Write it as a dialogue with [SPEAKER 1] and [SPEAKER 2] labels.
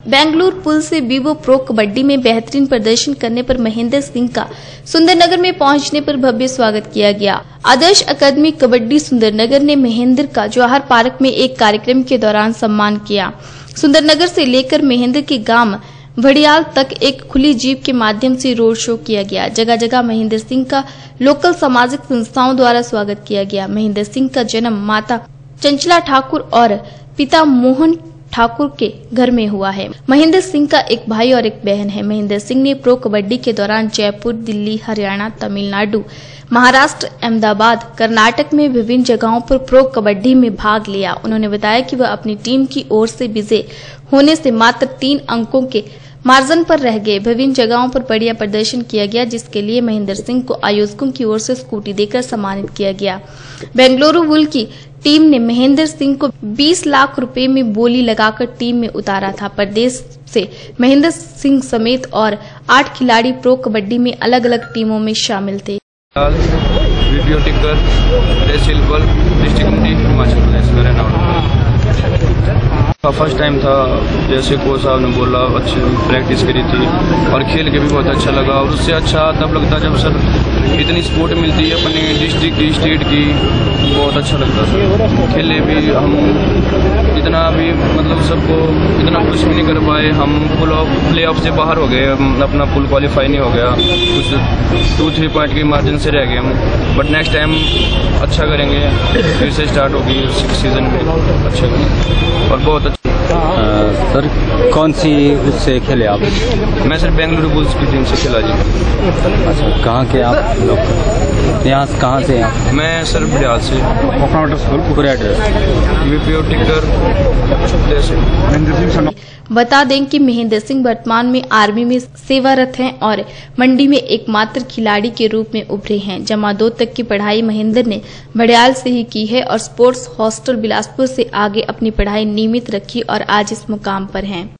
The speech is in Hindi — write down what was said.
[SPEAKER 1] बेंगलुरु पुल से बीवो प्रो कबड्डी में बेहतरीन प्रदर्शन करने पर महेंद्र सिंह का सुंदरनगर में पहुँचने पर भव्य स्वागत किया गया। आदर्श अकादमी कबड्डी सुंदरनगर ने महेंद्र का जवाहर पार्क में एक कार्यक्रम के दौरान सम्मान किया। सुंदरनगर से लेकर महेंद्र के गाँव भड़ियाल तक एक खुली जीप के माध्यम से रोड शो किया गया। जगह जगह महेंद्र सिंह का लोकल सामाजिक संस्थाओं द्वारा स्वागत किया गया। महेंद्र सिंह का जन्म माता चंचला ठाकुर और पिता मोहन ठाकुर के घर में हुआ है। महेंद्र सिंह का एक भाई और एक बहन है। महेंद्र सिंह ने प्रो कबड्डी के दौरान जयपुर, दिल्ली, हरियाणा, तमिलनाडु, महाराष्ट्र, अहमदाबाद, कर्नाटक में विभिन्न जगहों पर प्रो कबड्डी में भाग लिया। उन्होंने बताया कि वह अपनी टीम की ओर से विजय होने से मात्र तीन अंकों के मार्जन पर रह गए। विभिन्न जगहों पर बढ़िया प्रदर्शन किया गया, जिसके लिए महेंद्र सिंह को आयोजकों की ओर से स्कूटी देकर सम्मानित किया गया। बेंगलुरु बुल की टीम ने महेंद्र सिंह को 20 लाख रुपए में बोली लगाकर टीम में उतारा था। प्रदेश से महेंद्र सिंह समेत और आठ खिलाड़ी प्रो कबड्डी में अलग अलग टीमों में शामिल थे।
[SPEAKER 2] वीडियो टिकर district Himachal Pradesh first time था, जैसे कोच साहब ने बोला, अच्छी प्रैक्टिस करी थी और खेल के भी बहुत अच्छा लगा और उससे अच्छा तब लगता जब सर इतनी सपोर्ट मिलती है अपने डिस्ट्रिक्ट की स्टेट की, बहुत अच्छा लगता सर खेले भी हम इतना भी मतलब सबको इतना कुछ भी नहीं कर पाए। हम पुल ऑफ़ प्ले ऑफ़ से बाहर हो गए अपना पुल क्वालिफाई नहीं हो गया। कुछ टू थ्री पॉइंट के मार्जिन से रह गए हम। बट नेक्स्ट टाइम अच्छा करेंगे, फिर से स्टार्ट होगी सीज़न में। अच्छा बहुत अच्छा।
[SPEAKER 3] सर कौन सी उससे खेले आप?
[SPEAKER 2] मैं सर बेंगलुरु बुल्स की टीम से खेला जी।
[SPEAKER 3] अच्छा कहाँ के आप लोग? यहाँ कहाँ से हैं
[SPEAKER 2] मैं सर बिहार से।
[SPEAKER 3] अपना एड्रेस पूरा एड्रेस
[SPEAKER 2] वीपीओ टिकर
[SPEAKER 1] बता दें कि महेंद्र सिंह वर्तमान में आर्मी में सेवारत हैं और मंडी में एकमात्र खिलाड़ी के रूप में उभरे हैं। जमा दो तक की पढ़ाई महेंद्र ने भड़ियाल से ही की है और स्पोर्ट्स हॉस्टल बिलासपुर से आगे अपनी पढ़ाई नियमित रखी और आज इस मुकाम पर हैं।